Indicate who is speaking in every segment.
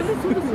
Speaker 1: Sudah, sudah, sudah.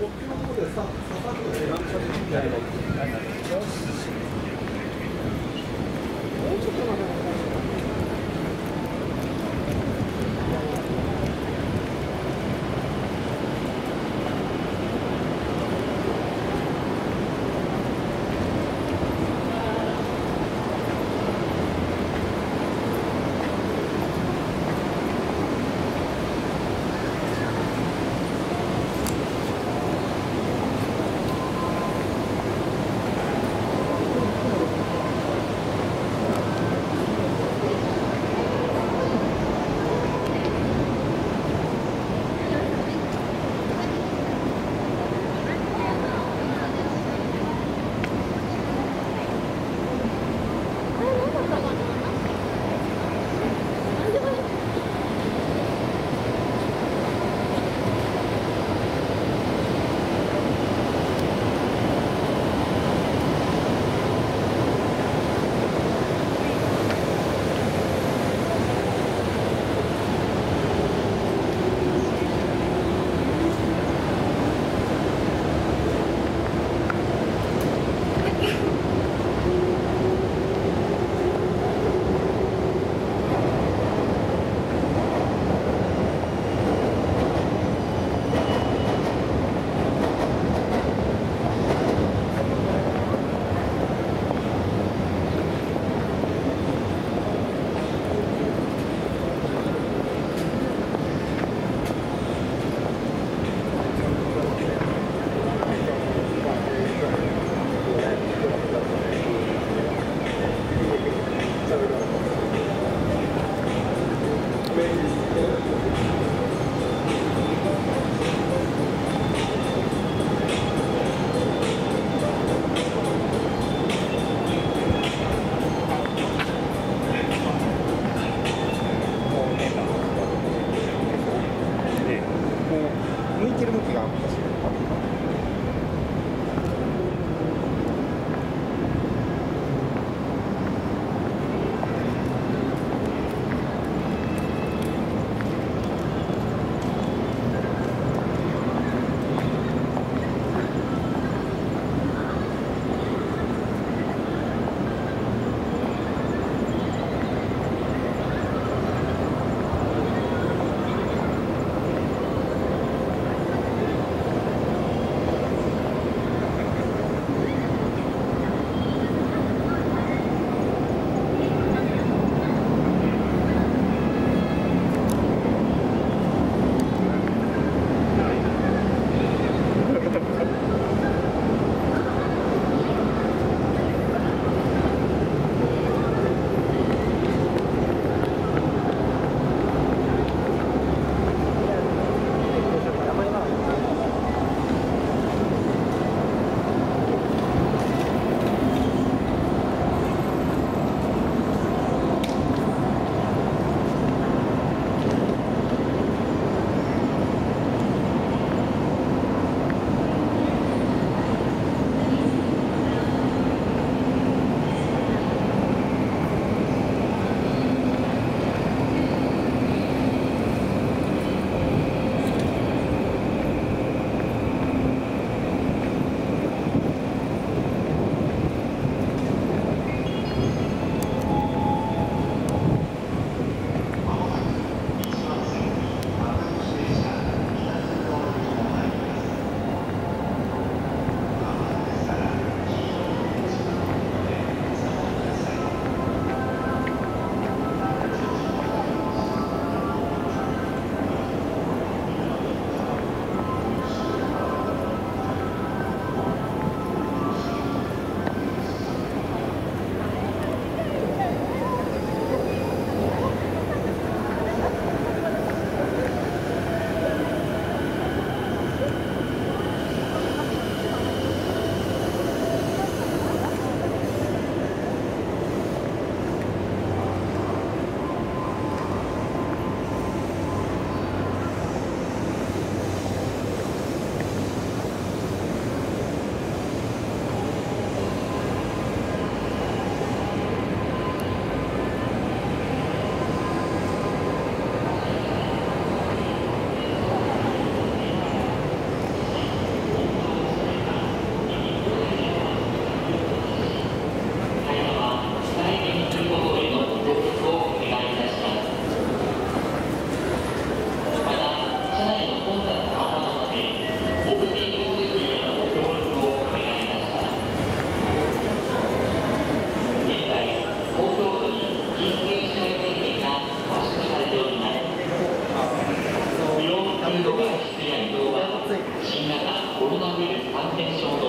Speaker 1: こテンション